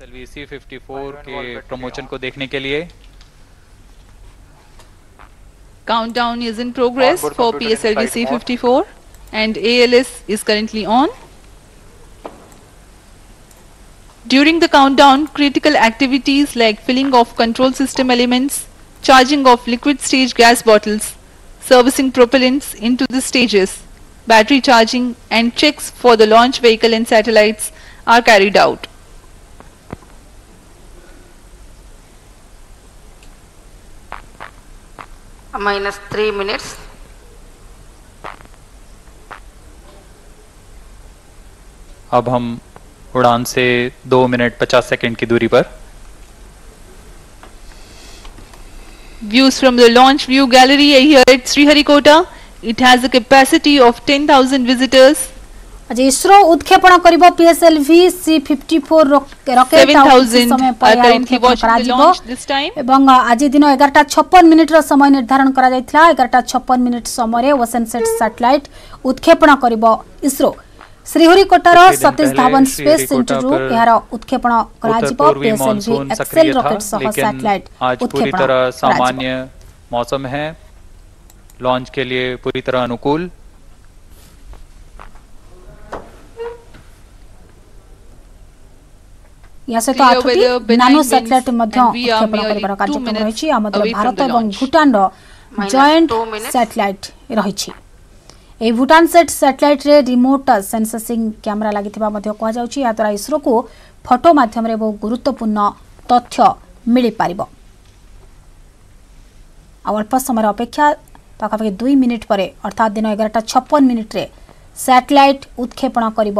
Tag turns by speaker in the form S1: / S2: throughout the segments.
S1: सेलवीसी 54 के प्रमोशन को देखने के लिए।
S2: Countdown is in progress for
S3: PSLVC
S2: 54 and ALS is currently on during the countdown critical activities like filling of control system elements charging of liquid stage gas bottles servicing servicing into the stages battery charging and checks for the launch vehicle and satellites are carried out
S4: minus 3 minutes.
S1: अब हम उड़ान से दो minute पचास second की दूरी पर।
S2: Views from the launch view gallery Sriharikota it has capacity of ten thousand visitors
S5: ଆଜି ଇସ୍ରୋ ଉତ୍କ୍ଷେପଣ କରିବ PSLV C fifty four rocket ଆଉ କିଛି
S2: 7,000
S5: ସମୟ
S2: are
S5: ପରେ ଏହାର
S2: currently
S5: ଉତ୍କ୍ଷେପଣ
S2: watching the
S5: କରାଯିବ
S2: launch this time.
S5: ଏବଂ ଆଜି ଦିନ ଏଗାରଟା ଛପନ ମିନିଟ୍ର ସମୟ ନିର୍ଦ୍ଧାରଣ କରାଯାଇଥିଲା ଏଗାରଟା ଛପନ ମିନିଟ୍ ସମୟରେ ଓସେନ୍ ସେଟ୍ ସାଟେଲାଇଟ୍ ଉତ୍କ୍ଷେପଣ କରିବ ଇସ୍ରୋ ଶ୍ରୀହରିକୋଟାର
S1: कुछ ही दिन
S5: ସତୀଶ
S1: पहले
S5: ଧାୱନ ସ୍ପେସ୍
S1: श्रीहरिकोटा
S5: ସେଣ୍ଟରରୁ
S1: पर
S5: ଏହାର ଉତ୍କ୍ଷେପଣ
S1: उत्तर
S5: କରାଯିବ
S1: पूर्वी
S5: ପିଏସ୍ଏଲ୍ଭି
S1: मानसून
S5: ଏକ୍ସେଲ୍
S1: सक्रिय था
S5: ରକେଟ୍ ସହ
S1: लेकिन
S5: ସାଟେଲାଇଟ୍
S1: आज पूरी
S5: ଉତ୍କ୍ଷେପଣ
S1: तरह
S5: କରାଯିବ
S1: सामान्य मौसम है लॉन्च के लिए पूरी तरह अनुकूल
S5: ଏହା ସହିତ
S2: Clear
S5: ଆଠଟି
S2: weather, benign
S5: nano
S2: winds,
S5: satellite ମଧ୍ୟ
S2: and we are
S5: ଉତ୍କ୍ଷେପଣ
S2: merely
S5: କରିବାର
S2: two
S5: କାର୍ଯ୍ୟକ୍ରମ
S2: minutes
S5: ରହିଛି ଆମ
S2: away from
S5: ଭାରତ
S2: the
S5: ଏବଂ
S2: launch.
S5: ଭୁଟାନର
S4: Minus
S5: joint
S4: two minutes.
S5: Satellite ରହିଛି ଏହି ଭୁଟାନ ସେଟ୍ ସାଟେଲାଇଟ୍ରେ ରିମୋଟ୍ ସେନ୍ସସିଂ କ୍ୟାମେରା ଲାଗିଥିବା ମଧ୍ୟ କୁହାଯାଉଛି ଏହାଦ୍ୱାରା ଇସ୍ରୋକୁ ଫଟୋ ମାଧ୍ୟମରେ ବହୁ ଗୁରୁତ୍ୱପୂର୍ଣ୍ଣ ତଥ୍ୟ ମିଳିପାରିବ ଆଉ ଅଳ୍ପ ସମୟର ଅପେକ୍ଷା ପାଖାପାଖି ଦୁଇ ମିନିଟ୍ ପରେ ଅର୍ଥାତ୍ ଦିନ ଏଗାରଟା ଛପନ ମିନିଟ୍ରେ ସାଟେଲାଇଟ୍ ଉତ୍କ୍ଷେପଣ କରିବ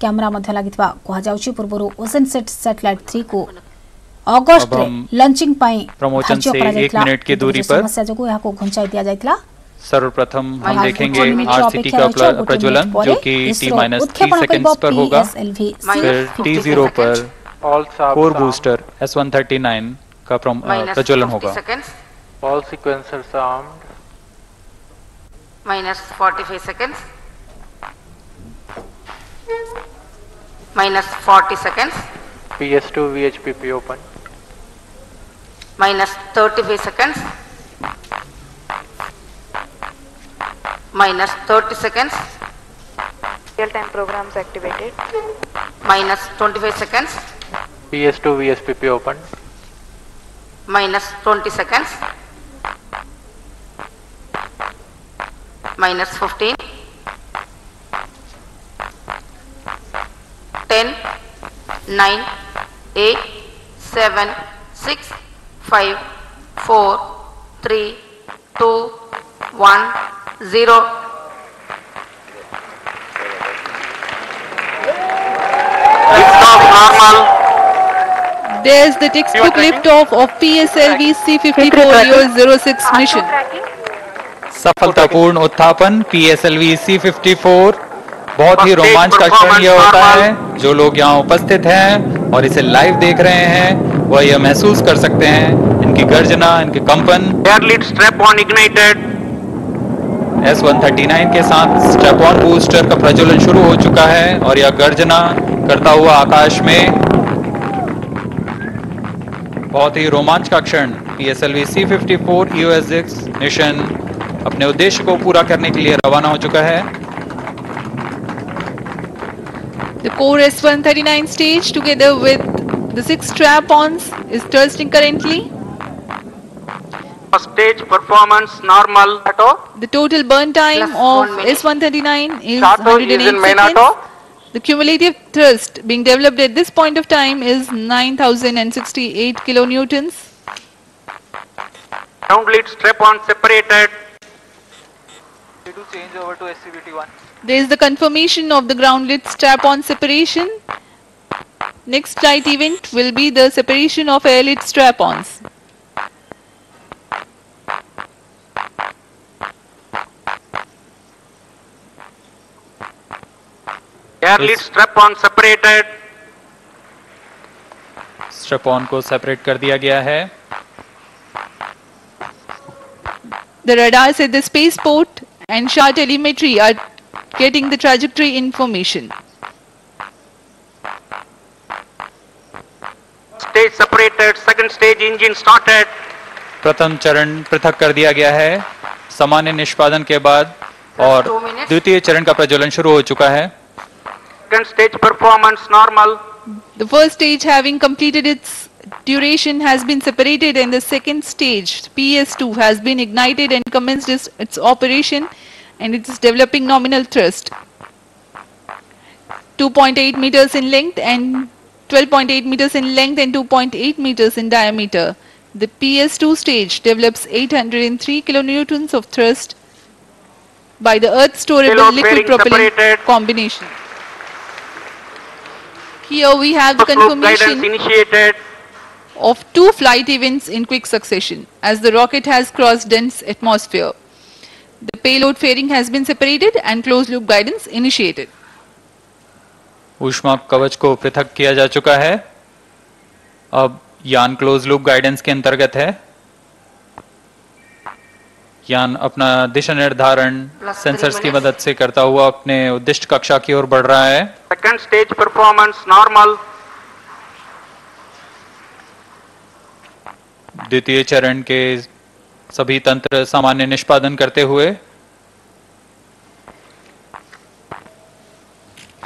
S5: କ୍ୟାମେରା ମଧ୍ୟ ଲାଗିଥିବା କୁହାଯାଉଛି ପୂର୍ବରୁ ଓସେନ୍ ସେଟ୍ ସାଟେଲାଇଟ୍ ଥ୍ରୀକୁ ଅଗଷ୍ଟରେ
S1: हम
S5: ଲଞ୍ଚିଂ ପାଇଁ
S1: प्रमोशन
S5: ଧାର୍ଯ୍ୟ
S1: से एक
S5: କରାଯାଇଥିଲା
S1: मिनट की
S5: କିନ୍ତୁ
S1: दूरी
S5: କିଛି
S1: पर
S5: ସମସ୍ୟା ଯୋଗୁଁ ଏହାକୁ ଘୁଞ୍ଚାଇ ଦିଆଯାଇଥିଲା
S1: सर्वप्रथम हम
S5: आज
S1: देखेंगे
S5: कुछ मिनट
S1: आर
S5: जो
S1: सिटी
S5: अपेक्षा
S1: का
S5: रही है,
S1: प्र-
S5: वो कुछ
S1: प्रज्वलन
S5: मिनट पर
S1: जो कि
S5: ISRO
S1: T minus three
S5: उत्क्षेपण
S1: seconds
S5: करिब
S1: पर होगा
S5: PSLV
S1: फिर टी
S4: 50
S1: जीरो पर
S4: seconds.
S3: All sub
S1: core
S3: sound.
S1: Booster S one thirty nine का प्रम- अ,
S4: minus
S1: प्रज्वलन
S4: 50
S1: होगा
S4: seconds
S3: All sequencers armed.
S4: minus 45 seconds minus 40 seconds
S3: PS2 VHPP open.
S4: minus 35 seconds minus 30 seconds
S6: Real-time programs activated.
S4: minus 25 seconds
S3: PS2 VSPP open.
S4: minus 20 seconds minus 15 9 8 7 6 5 4 3 2 1 0
S3: Liftoff normal.
S2: There's the textbook liftoff of PSLV C54 06 mission.
S1: सफलतापूर्ण उत्थापन PSLV C54 बहुत ही रोमांच का क्षण यह होता है जो लोग यहाँ उपस्थित हैं और इसे लाइव देख रहे हैं वह यह महसूस कर सकते हैं इनकी गर्जना इनके कंपन। एस वन थर्टी नाइन के साथ स्टेप ऑन बूस्टर का प्रज्वलन शुरू हो चुका है और यह गर्जना करता हुआ आकाश में। बहुत ही रोमांच का क्षण P S L V C fifty four U S mission अपने उद्देश्य को पूरा करने के लिए रवाना हो चुका है।
S2: The core S139 stage together with the six strap-ons is thrusting currently.
S7: Stage performance normal. Auto.
S2: The total burn time
S4: Plus
S2: of. S139 is
S7: Auto is
S2: 108
S7: in main
S2: seconds.
S7: auto.
S2: The cumulative thrust being developed at this point of time is 9068 kilonewtons.
S7: Ground lead strap on separated.
S3: To change over to SCBT1.
S2: There is the confirmation of the ground lit strap-on separation. Next flight event will be the separation of airlit strap-ons.
S7: Airlit
S1: Yes.
S7: strap on separated.
S1: Strap on को separate कर दिया गया है
S2: The radars at the spaceport and SHA telemetry are getting the trajectory information.
S7: Stage separated, second stage engine started.
S1: प्रथम चरण पृथक कर दिया गया है। सामान्य निष्पादन के बाद और द्वितीय चरण का प्रज्वलन शुरू हो चुका है।
S7: Stage performance normal
S2: the first stage having completed its duration has been separated and the second stage PS two has been ignited and commenced its operation and it is developing nominal thrust. 2.8 meters in length and 12.8 meters in length and 2.8 meters in diameter. The PS2 stage develops 803 kilonewtons of thrust by the earth storable liquid propellant
S7: separated.
S2: combination. Here we have the confirmation of two flight events in quick succession as the rocket has crossed dense atmosphere. The payload fairing has been separated and closed loop guidance initiated.
S1: ऊष्मा कवच को पृथक किया जा चुका है अब यान क्लोज लूप गाइडेंस के अंतर्गत है यान अपना दिशा निर्धारण सेंसर्स की. मदद से करता हुआ अपने उद्दिष्ट कक्षा की ओर बढ़ रहा है
S7: Second stage performance normal.
S1: द्वितीय चरण के सभी तंत्र सामान्य निष्पादन करते हुए